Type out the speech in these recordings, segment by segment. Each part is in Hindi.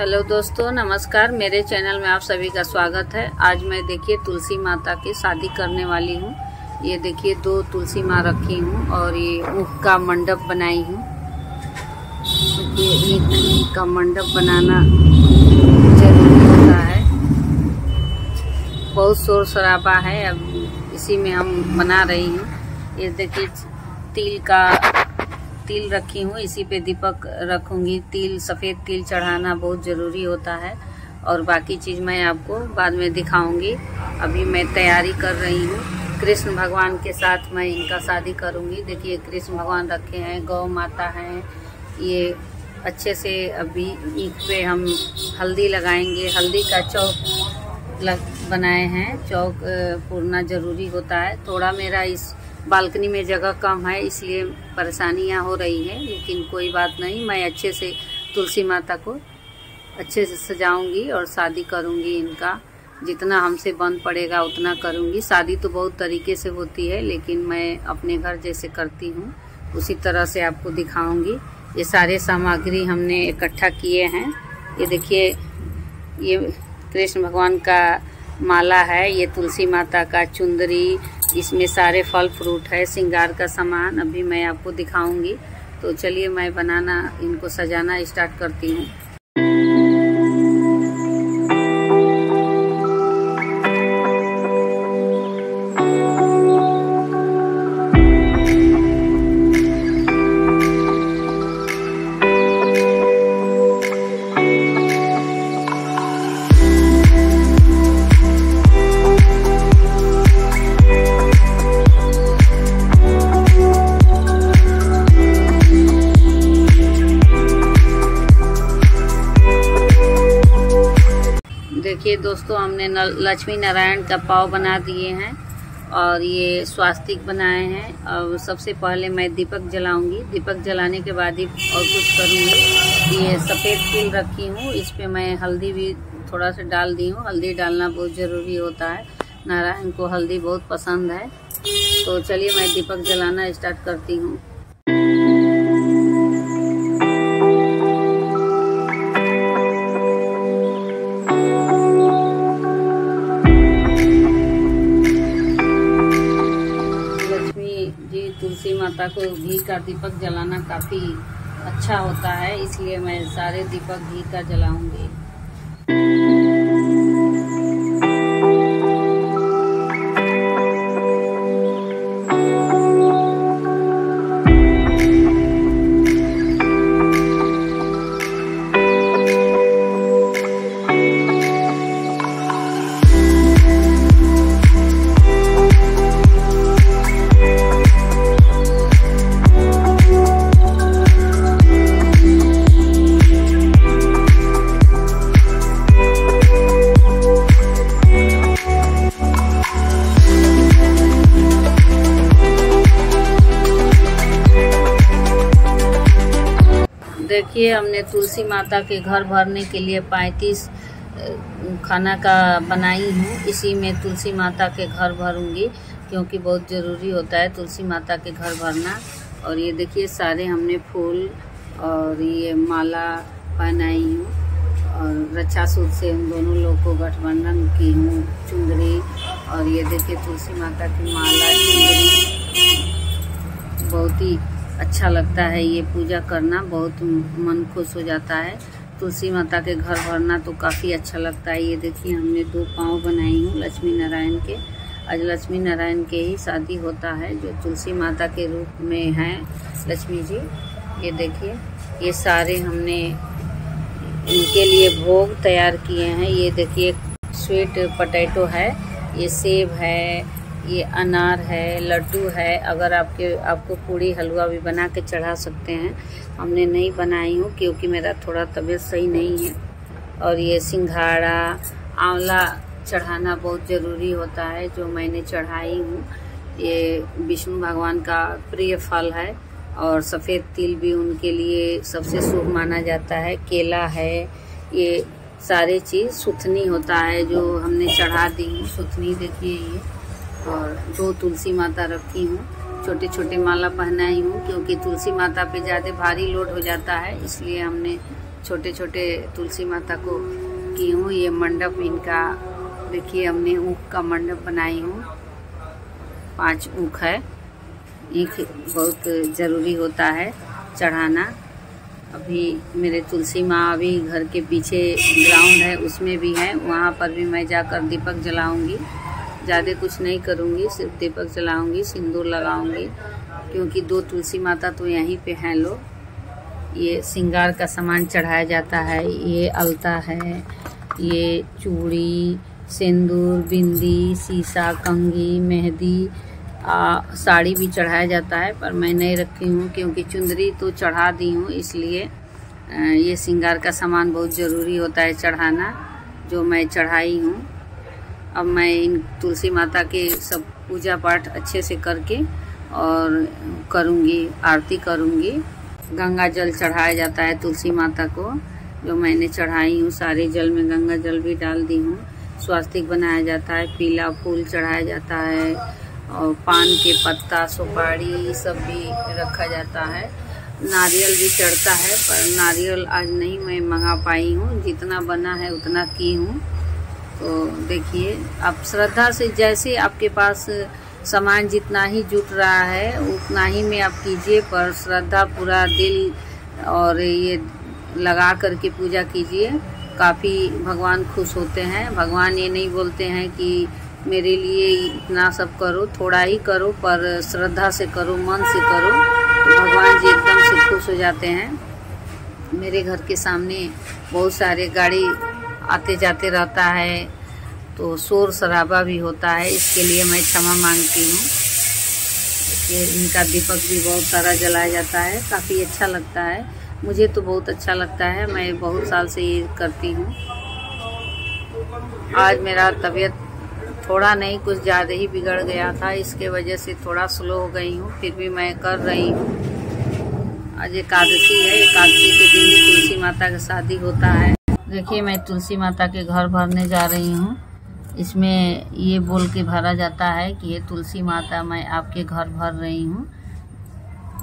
हेलो दोस्तों, नमस्कार। मेरे चैनल में आप सभी का स्वागत है। आज मैं देखिए तुलसी माता की शादी करने वाली हूँ। ये देखिए दो तुलसी माँ रखी हूँ और ये ऊख का मंडप बनाई हूँ। ये ईख का मंडप बनाना ज़रूरी होता है। बहुत शोर शराबा है। अब इसी में हम बना रही हूँ। ये देखिए, तिल का तिल रखी हूँ, इसी पे दीपक रखूँगी। तिल, सफ़ेद तिल चढ़ाना बहुत ज़रूरी होता है। और बाकी चीज़ मैं आपको बाद में दिखाऊँगी। अभी मैं तैयारी कर रही हूँ। कृष्ण भगवान के साथ मैं इनका शादी करूँगी। देखिए, कृष्ण भगवान रखे हैं, गौ माता हैं। ये अच्छे से अभी ईख पे हम हल्दी लगाएँगे। हल्दी का चौक लग, बनाए हैं। चौक पूरना ज़रूरी होता है। थोड़ा मेरा इस बालकनी में जगह कम है, इसलिए परेशानियाँ हो रही हैं, लेकिन कोई बात नहीं, मैं अच्छे से तुलसी माता को अच्छे से सजाऊँगी और शादी करूँगी इनका। जितना हमसे बन पड़ेगा, उतना करूँगी। शादी तो बहुत तरीके से होती है, लेकिन मैं अपने घर जैसे करती हूँ, उसी तरह से आपको दिखाऊँगी। ये सारे सामग्री हमने इकट्ठा किए हैं। ये देखिए, ये कृष्ण भगवान का माला है, ये तुलसी माता का चुंदरी इसमें सारे फल फ्रूट है सिंगार का सामान, अभी मैं आपको दिखाऊँगी। तो चलिए, मैं बनाना, इनको सजाना स्टार्ट करती हूँ। दोस्तों, हमने लक्ष्मी नारायण का पाव बना दिए हैं और ये स्वास्तिक बनाए हैं। और सबसे पहले मैं दीपक जलाऊँगी। दीपक जलाने के बाद ही और कुछ करूँगी। ये सफ़ेद तिल रखी हूँ। इस पर मैं हल्दी भी थोड़ा सा डाल दी हूँ। हल्दी डालना बहुत ज़रूरी होता है। नारायण को हल्दी बहुत पसंद है। तो चलिए मैं दीपक जलाना स्टार्ट करती हूँ। तुलसी माता को घी का दीपक जलाना काफ़ी अच्छा होता है, इसलिए मैं सारे दीपक घी का जलाऊँगी। देखिए, हमने तुलसी माता के घर भरने के लिए पैंतीस खाना का बनाई हूँ। इसी में तुलसी माता के घर भरूँगी, क्योंकि बहुत ज़रूरी होता है तुलसी माता के घर भरना। और ये देखिए, सारे हमने फूल और ये माला पहनाई हूँ। और रक्षा सूद से उन दोनों लोग को गठबंधन की हूँ चुंदरी और ये देखिए, तुलसी माता की माला चुंदरी बहुत ही अच्छा लगता है ये पूजा करना, बहुत मन खुश हो जाता है। तुलसी माता के घर भरना तो काफ़ी अच्छा लगता है। ये देखिए, हमने दो पाँव बनाई हूँ, लक्ष्मी नारायण के। आज लक्ष्मी नारायण के ही शादी होता है, जो तुलसी माता के रूप में हैं लक्ष्मी जी। ये देखिए, ये सारे हमने इनके लिए भोग तैयार किए हैं। ये देखिए स्वीट पोटैटो है, ये सेब है ये अनार है, लड्डू है, अगर आपके, आपको पूड़ी हलवा भी बना के चढ़ा सकते हैं। हमने नहीं बनाई हूँ क्योंकि मेरा थोड़ा तबीयत सही नहीं है। और ये सिंघाड़ा, आंवला चढ़ाना बहुत ज़रूरी होता है, जो मैंने चढ़ाई हूँ। ये विष्णु भगवान का प्रिय फल है और सफ़ेद तिल भी उनके लिए सबसे शुभ माना जाता है। केला है, ये सारे चीज़ सुथनी होता है, जो हमने चढ़ा दी सुथनी देखिए ये। और दो तुलसी माता रखी हूँ छोटे छोटे माला पहनाई हूँ, क्योंकि तुलसी माता पे ज़्यादा भारी लोड हो जाता है, इसलिए हमने छोटे छोटे तुलसी माता को की हूँ। ये मंडप इनका, देखिए हमने ऊख का मंडप बनाई हूँ। पाँच ऊख है। ईख बहुत ज़रूरी होता है चढ़ाना। अभी मेरे तुलसी माँ अभी घर के पीछे ग्राउंड है, उसमें भी है। वहाँ पर भी मैं जाकर दीपक जलाऊँगी। ज़्यादा कुछ नहीं करूँगी, सिर्फ़ दीपक जलाऊँगी, सिंदूर लगाऊँगी, क्योंकि दो तुलसी माता तो यहीं पे हैं लोग। ये सिंगार का सामान चढ़ाया जाता है, ये अलता है, ये चूड़ी, सिंदूर, बिंदी, सीसा, कंगी, मेहंदी साड़ी भी चढ़ाया जाता है, पर मैं नहीं रखी हूँ, क्योंकि चुंदरी तो चढ़ा दी हूँ, इसलिए ये सिंगार का सामान बहुत ज़रूरी होता है चढ़ाना, जो मैं चढ़ाई हूँ। अब मैं इन तुलसी माता के सब पूजा पाठ अच्छे से करके और करूँगी, आरती करूँगी। गंगा जल चढ़ाया जाता है तुलसी माता को, जो मैंने चढ़ाई हूँ, सारे जल में गंगा जल भी डाल दी हूँ। स्वास्तिक बनाया जाता है, पीला फूल चढ़ाया जाता है और पान के पत्ता, सुपारी सब भी रखा जाता है। नारियल भी चढ़ता है, पर नारियल आज नहीं मैं मंगा पाई हूँ। जितना बना है उतना की हूँ। तो देखिए, आप श्रद्धा से जैसे आपके पास सामान जितना ही जुट रहा है, उतना ही में आप कीजिए, पर श्रद्धा पूरा दिल और ये लगा करके पूजा कीजिए। काफ़ी भगवान खुश होते हैं। भगवान ये नहीं बोलते हैं कि मेरे लिए इतना सब करो, थोड़ा ही करो, पर श्रद्धा से करो, मन से करो तो भगवान जी एकदम से खुश हो जाते हैं। मेरे घर के सामने बहुत सारे गाड़ी आते जाते रहता है तो शोर शराबा भी होता है, इसके लिए मैं क्षमा मांगती हूँ। इनका दीपक भी बहुत सारा जलाया जाता है, काफ़ी अच्छा लगता है। मुझे तो बहुत अच्छा लगता है, मैं बहुत साल से ये करती हूँ। आज मेरा तबीयत थोड़ा नहीं, कुछ ज़्यादा ही बिगड़ गया था, इसके वजह से थोड़ा स्लो हो गई हूँ, फिर भी मैं कर रही हूँ। आज एकादशी है, एकादशी के दिन तुलसी माता का शादी होता है। देखिए, मैं तुलसी माता के घर भरने जा रही हूँ। इसमें ये बोल के भरा जाता है कि ये तुलसी माता मैं आपके घर भर रही हूँ।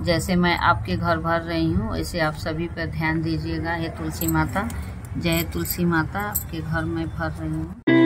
जैसे मैं आपके घर भर रही हूँ, वैसे आप सभी पर ध्यान दीजिएगा, ये तुलसी माता। जय तुलसी माता, आपके घर में भर रही हूँ।